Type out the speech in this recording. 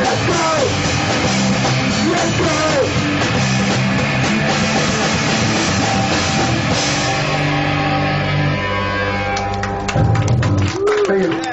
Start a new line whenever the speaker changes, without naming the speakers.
Let's go! Let's go! Thank you.